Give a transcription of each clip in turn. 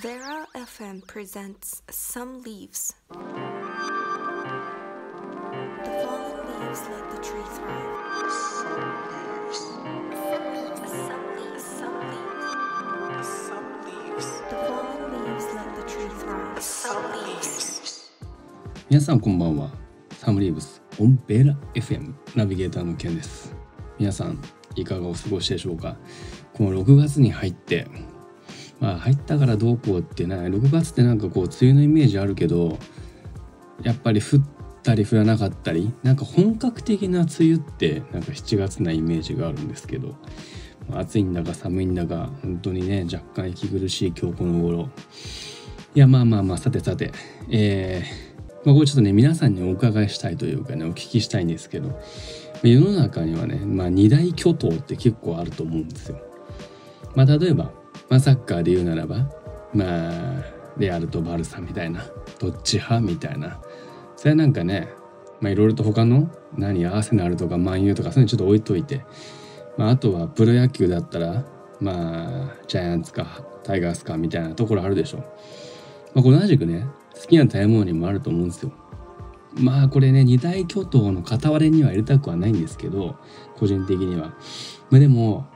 Vera FM presents Some Leaves. The fallen leaves let the tree thrive. Some leaves. Some leaves. Some leaves. Some leaves. The fallen leaves let the tree thrive. Some leaves. 皆さんこんばんはサムリーブスオンベラ FM ナビゲーターのケンです皆さんいかがお過ごしでしょうかこの6月に入ってまあ入ったからどうこうってね6月ってなんかこう梅雨のイメージあるけどやっぱり降ったり降らなかったりなんか本格的な梅雨ってなんか7月なイメージがあるんですけど暑いんだか寒いんだか本当にね若干息苦しい今日この頃いやまあまあまあさてさてえー、まあこれちょっとね皆さんにお伺いしたいというかねお聞きしたいんですけど世の中にはね、まあ、二大巨頭って結構あると思うんですよ。まあ例えば、まあ、サッカーで言うならばまあレアルとバルサみたいなどっち派みたいなそれはなんかねまあいろいろと他の何アーセナルとかマンユーとかそういうのちょっと置いといて、まあ、あとはプロ野球だったらまあジャイアンツかタイガースかみたいなところあるでしょ。まあ、同じくね好きな食べ物にもあると思うんですよ。まあこれね二大巨頭の片割れには入れたくはないんですけど個人的には。まあ、でも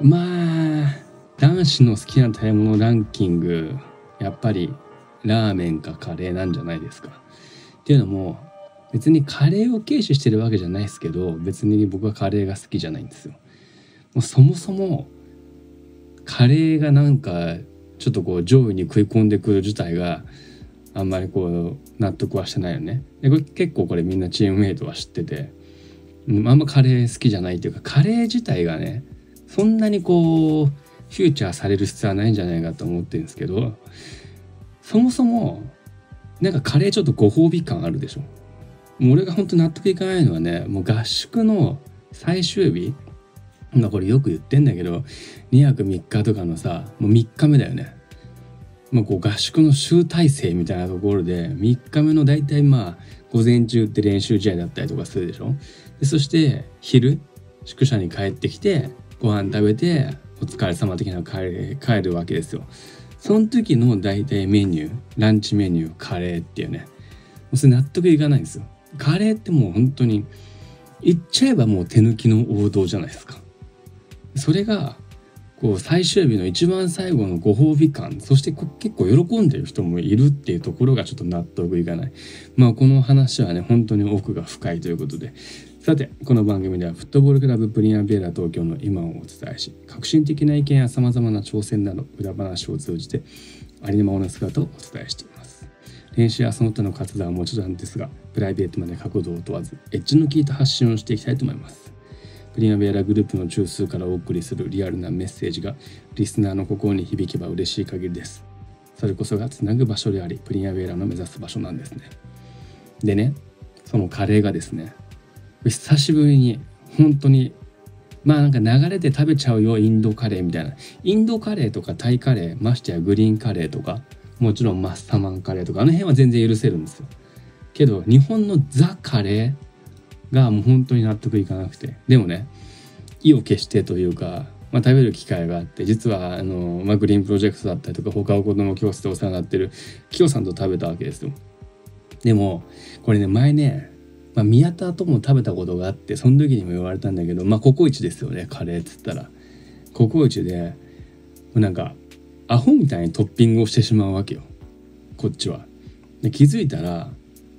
まあ男子の好きな食べ物ランキングやっぱりラーメンかカレーなんじゃないですか。っていうのも別にカレーを軽視してるわけじゃないですけど別に僕はカレーが好きじゃないんですよ。もうそもそもカレーがなんかちょっとこう上位に食い込んでくる自体があんまりこう納得はしてないよね。でこれ結構これみんなチームメイトは知ってて、あんまカレー好きじゃないっていうかカレー自体がねそんなにこうフューチャーされる必要はないんじゃないかと思ってるんですけどそもそもなんかカレーちょっとご褒美感あるでしょ。もう俺が本当納得いかないのはねもう合宿の最終日まこれよく言ってんだけど2泊3日とかのさもう3日目だよね。まあ、こう合宿の集大成みたいなところで3日目の大体まあ午前中って練習試合だったりとかするでしょでそして昼宿舎に帰ってきてご飯食べてお疲れ様的な帰る帰るわけですよ。その時の大体メニューランチメニューカレーっていうね。もうそれ納得いかないんですよ。カレーってもう本当に言っちゃえばもう手抜きの王道じゃないですか。それがこう最終日の一番最後のご褒美感そして結構喜んでる人もいるっていうところがちょっと納得いかない。まあこの話はね本当に奥が深いということで。さてこの番組ではフットボールクラブプリンアベーラ東京の今をお伝えし革新的な意見やさまざまな挑戦など裏話を通じてありのままの姿をお伝えしています練習やその他の活動はもちろんですがプライベートまで角度を問わずエッジの効いた発信をしていきたいと思いますプリナベーラグループの中枢からお送りするリアルなメッセージがリスナーの心に響けば嬉しい限りです。それこそがつなぐ場所であり、プリナベーラの目指す場所なんですね。でね、そのカレーがですね、久しぶりに本当にまあなんか流れて食べちゃうよインドカレーみたいな。インドカレーとかタイカレーましてやグリーンカレーとかもちろんマッサマンカレーとかあの辺は全然許せるんですよ。けど日本のザカレーがもう本当に納得いかなくて。でもね意を決してというか、まあ、食べる機会があって実はあの、まあ、グリーンプロジェクトだったりとか他の子ども教室でお世話になってるキヨさんと食べたわけですよ。でもこれね前ね、まあ、宮田とも食べたことがあってその時にも言われたんだけどまあココイチですよねカレーっつったら。ココイチでもうなんかアホみたいにトッピングをしてしまうわけよ。こっちは。で気づいたら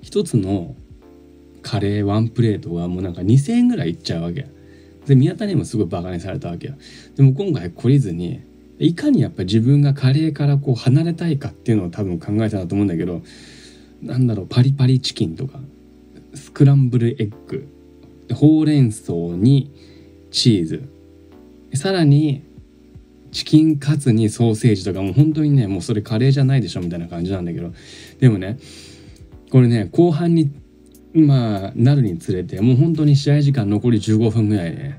一つのカレーワンプレートがもうなんか2,000円ぐらいいっちゃうわけ。で宮田にもすごいバカにされたわけよ。でも今回懲りずにいかにやっぱ自分がカレーからこう離れたいかっていうのを多分考えたなと思うんだけどなんだろうパリパリチキンとか。スクランブルエッグ。ほうれん草にチーズ。さらにチキンカツにソーセージとかもう本当にねもうそれカレーじゃないでしょみたいな感じなんだけど。でもねこれね後半にまあなるにつれてもう本当に試合時間残り15分ぐらいで、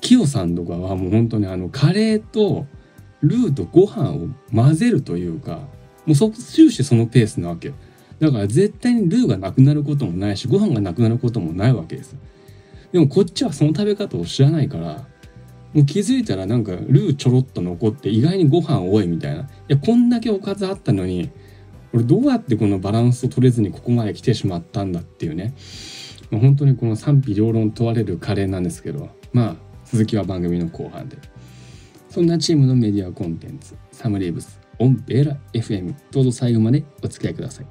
キヨさんとかはもう本当にあのカレーとルーとご飯を混ぜるというかもうそ終始そのペースなわけだから絶対にルーがなくなることもないしご飯がなくなることもないわけです。でもこっちはその食べ方を知らないからもう気づいたらなんかルーちょろっと残って意外にご飯多いみたいな。いやこんだけおかずあったのに俺どうやってこのバランスを取れずにここまで来てしまったんだっていうね、まあ、本当にこの賛否両論問われるカレーなんですけどまあ続きは番組の後半で。そんなチームのメディアコンテンツサムリーブス。オンベラ FM どうぞ最後までお付き合いください。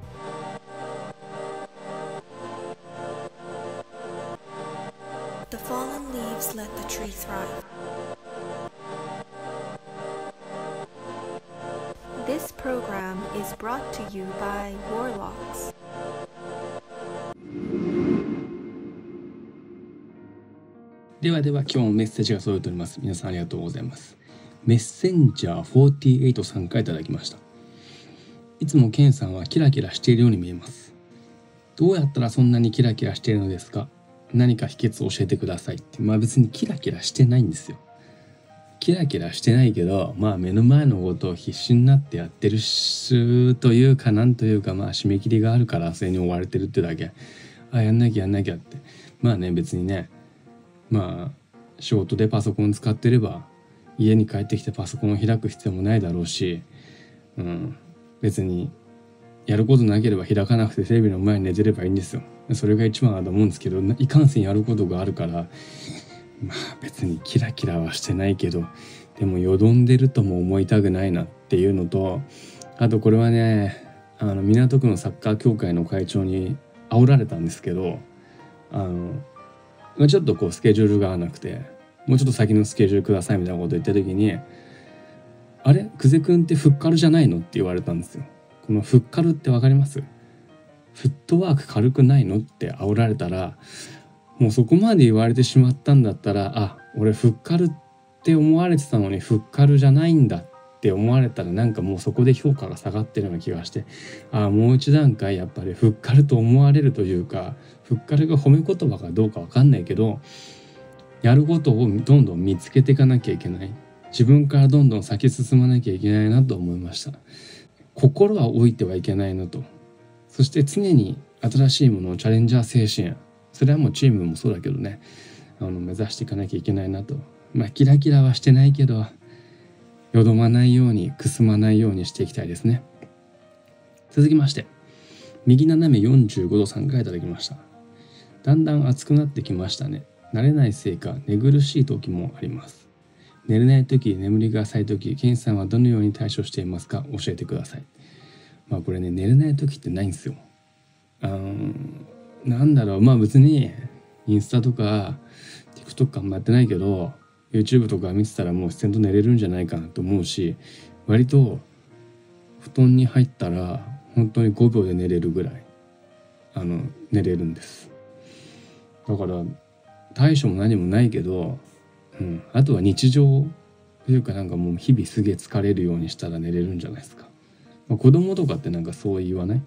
ではでは今日もメッセージが届いております。皆さんありがとうございます。メッセンジャー48さんからいただきました。いつもケンさんはキラキラしているように見えます。どうやったらそんなにキラキラしているのですか？何か秘訣を教えてくださいって。まあ別にキラキラしてないんですよ。キラキラしてないけどまあ目の前のことを必死になってやってるしというかなんというかまあ締め切りがあるからそれに追われてるってだけ。あやんなきゃやんなきゃって。まあね別にね。まあ仕事でパソコン使ってれば家に帰ってきてパソコンを開く必要もないだろうし、うん、別にやることなければ開かなくてテレビの前に寝てればいいんですよ。それが一番だと思うんですけどいかんせんやることがあるからまあ別にキラキラはしてないけどでもよどんでるとも思いたくないなっていうのとあとこれはねあの港区のサッカー協会の会長に煽られたんですけどあのちょっとこうスケジュールが合わなくてもうちょっと先のスケジュールくださいみたいなこと言った時に「あれ？久世君ってフッカルじゃないの?」って言われたんですよ。このフッカルってわかります？フットワーク軽くないの？って煽られたらもうそこまで言われてしまったんだったらあ俺フッカルって思われてたのにフッカルじゃないんだって思われたらなんかもうそこで評価が下がってるような気がしてああもう一段階やっぱりフッカルと思われるというかフッカルが褒め言葉かどうかわかんないけどやることをどんどん見つけていかなきゃいけない。自分からどんどん先進まなきゃいけないなと思いました。心は置いてはいけないのと。そして常に新しいものをチャレンジャー精神。それはもうチームもそうだけどね。あの目指していかなきゃいけないなと。まあキラキラはしてないけどよどまないようにくすまないようにしていきたいですね。続きまして右斜め45度3回いただきました。だんだん暑くなってきましたね。慣れないせいか寝苦しい時もあります。寝れない時眠りが浅い時ケンさんはどのように対処していますか？教えてください。まあこれね寝れない時ってないんですよ。あーなんだろう。まあ別にインスタとか TikTok あんまやってないけど YouTube とか見てたらもう自然と寝れるんじゃないかなと思うし割と布団に入ったら本当に5秒で寝れるぐらいあの寝れるんです。だから対処も何もないけど、うん、あとは日常というかなんかもう日々すげえ疲れるようにしたら寝れるんじゃないですか、まあ、子供とかってなんかそう言わない？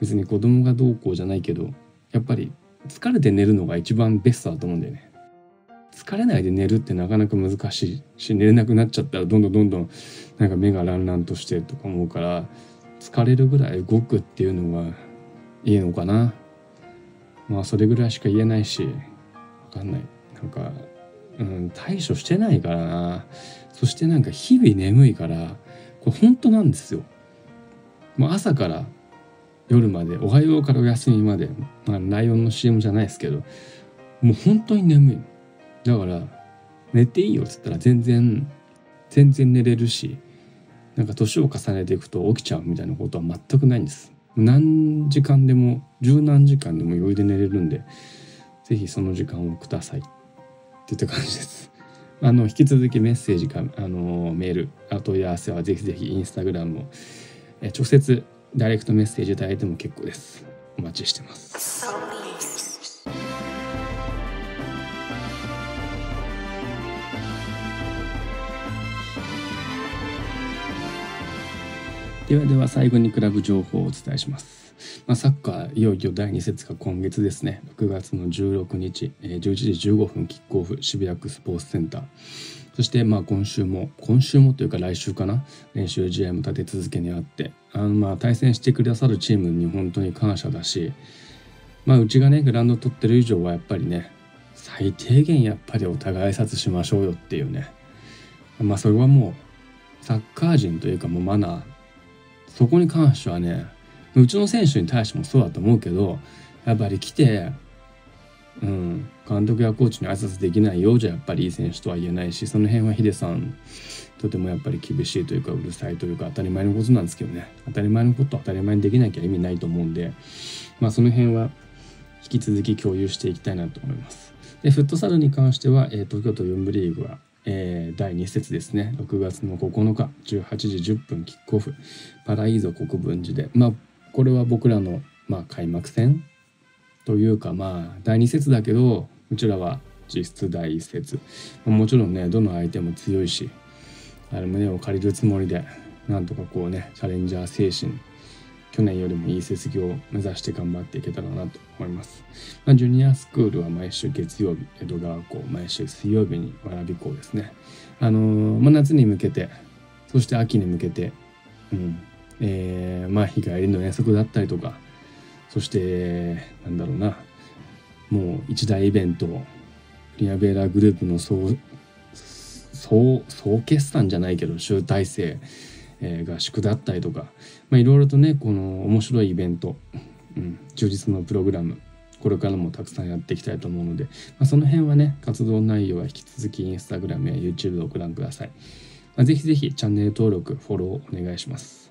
別に子供がどうこうじゃないけどやっぱり疲れて寝るのが一番ベストだと思うんだよね。疲れないで寝るってなかなか難しいし寝れなくなっちゃったらどんどんどんどんなんか目がランランとしてとか思うから疲れるぐらい動くっていうのがいいのかな。まあそれぐらいしか言えないしかんない。なんか、うん、対処してないからな。そしてなんか日々眠いからこれ本当なんですよ。もう朝から夜まで「おはよう」からお休みまで、まあ、ライオンの CM じゃないですけどもう本当に眠い。だから寝ていいよっつったら全然全然寝れるしなんか年を重ねていくと起きちゃうみたいなことは全くないんです。何時間でも十何時間でも余裕で寝れるんでぜひその時間をくださいっていった感じです。あの引き続きメッセージかあのメールあ問い合わせはぜひぜひインスタグラムをえ直接ダイレクトメッセージいただいても結構です。お待ちしてます。ではでは最後にクラブ情報をお伝えします、まあ、サッカーいよいよ第2節が今月ですね。6月の16日、えー11時15分キックオフ渋谷区スポーツセンター。そしてまあ今週も今週もというか来週かな？練習試合も立て続けにあって。あのまあ対戦してくださるチームに本当に感謝だしまあうちがねグラウンド取ってる以上はやっぱりね最低限やっぱりお互い挨拶しましょうよっていうね。まあそれはもうサッカー人というかもうマナーそこに関してはねうちの選手に対してもそうだと思うけどやっぱり来てうん監督やコーチに挨拶できないようじゃやっぱりいい選手とは言えないしその辺はヒデさんとてもやっぱり厳しいというかうるさいというか当たり前のことなんですけどね当たり前のこと当たり前にできなきゃ意味ないと思うんでまあその辺は引き続き共有していきたいなと思います。でフットサルに関しては、えー東京都4部リーグは、えー第2節ですね。6月の9日18時10分キックオフ。パライーゾ国分寺で。まあこれは僕らの、まあ、開幕戦というかまあ第2節だけどうちらは実質第1節。まあもちろんねどの相手も強いしあれ胸を借りるつもりでなんとかこうねチャレンジャー精神去年よりもいい成績を目指して頑張っていけたらなと思います。まあ、ジュニアスクールは毎週月曜日江戸川校毎週水曜日に蕨校ですね。あのーまあ、夏に向けてそして秋に向けて、うんえーまあ日帰りの遠足だったりとかそしてなんだろうなもう一大イベントリアベーラグループの総総総決算じゃないけど集大成、えー合宿だったりとかまあいろいろとねこの面白いイベント、うん、充実のプログラムこれからもたくさんやっていきたいと思うので、まあ、その辺はね活動内容は引き続きインスタグラムや YouTube をご覧ください、まあ、ぜひぜひチャンネル登録フォローお願いします。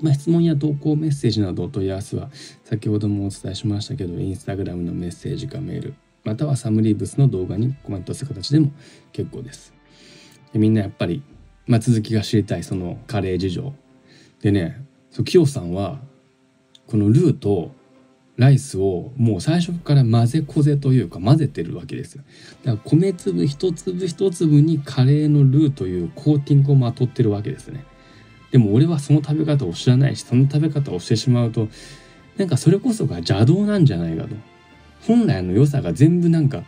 まあ、質問や投稿メッセージなどお問い合わせは先ほどもお伝えしましたけどインスタグラムのメッセージかメールまたはサムリーブスの動画にコメントする形でも結構です。みんなやっぱり、まあ、続きが知りたいそのカレー事情。でねそうキヨさんはこのルーとライスをもう最初から混ぜこぜというか混ぜてるわけですよ。だから米粒一粒一粒にカレーのルーというコーティングをまとってるわけですね。でも俺はその食べ方を知らないしその食べ方をしてしまうとなんかそれこそが邪道なんじゃないかと。本来の良さが全部なんか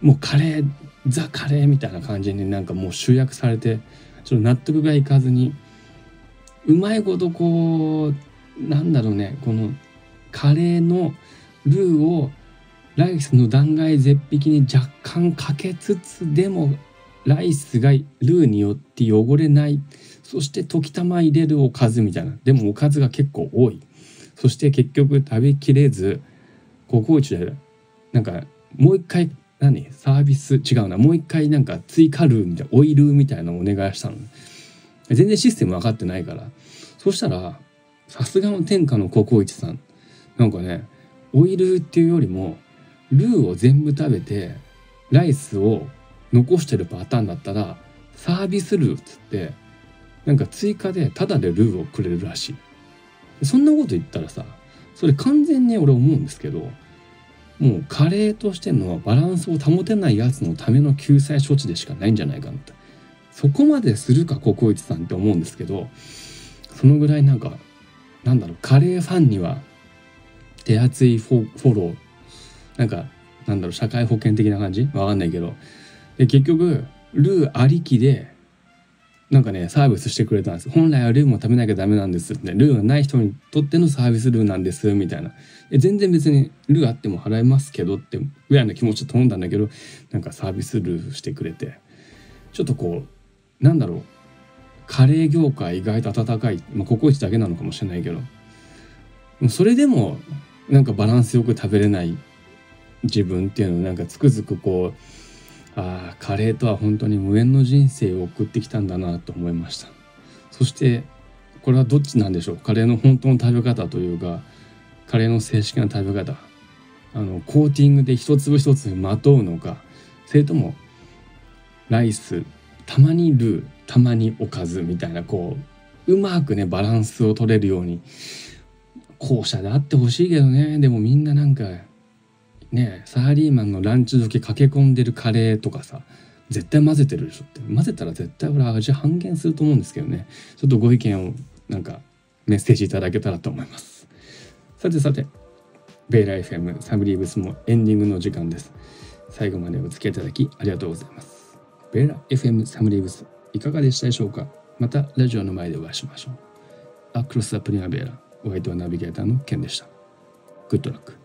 もうカレーザカレーみたいな感じになんかもう集約されてちょっと納得がいかずにうまいことこうなんだろうねこのカレーのルーをライスの断崖絶壁に若干かけつつでもライスがルーによって汚れない。そして溶き卵入れるおかずみたいな。でもおかずが結構多い。そして結局食べきれずココイチでなんかもう一回何？サービス？違うな。もう一回なんか追加ルーみたいなオイルみたいなのお願いしたの全然システム分かってないから。そしたらさすがの天下のココイチさん。なんかねオイルっていうよりもルーを全部食べてライスを残してるパターンだったらサービスルーっつってなんか追加でタダでルーをくれるらしい。そんなこと言ったらさそれ完全に俺思うんですけどもうカレーとしてのバランスを保てないやつのための救済処置でしかないんじゃないかなってそこまでするかココイチさんって思うんですけどそのぐらいなんかなんだろうカレーファンには手厚いフォフォローなんかなんだろう社会保険的な感じ？わかんないけど。で結局ルーありきでなんかねサービスしてくれたんです。本来はルーも食べなきゃダメなんですって。ルーがない人にとってのサービスルーなんですみたいな。全然別にルーあっても払いますけどってぐらいの気持ちで頼んだんだけどなんかサービスルーしてくれて。ちょっとこうなんだろう。カレー業界意外と温かい、まあ、ココイチだけなのかもしれないけど。それでもなんかバランスよく食べれない自分っていうのをなんかつくづくこうあカレーとは本当に無縁の人生を送ってきたんだなと思いました。そしてこれはどっちなんでしょう？カレーの本当の食べ方というかカレーの正式な食べ方。あのコーティングで一粒一粒まとうのかそれともライスたまにルーたまにおかずみたいなこううまくねバランスを取れるように後者であってほしいけどね。でもみんななんかねサラリーマンのランチ時駆け込んでるカレーとかさ絶対混ぜてるでしょって混ぜたら絶対俺味半減すると思うんですけどね。ちょっとご意見をなんかメッセージいただけたらと思います。さてさてベイラ FM サブリーブスもエンディングの時間です。最後までお付き合いいただきありがとうございます。ベイラ FM サムリーブスいかがでしたでしょうか？またラジオの前でお会いしましょう。アクロス・アプリナベーラお相手はナビゲーターのケンでした。グッドラック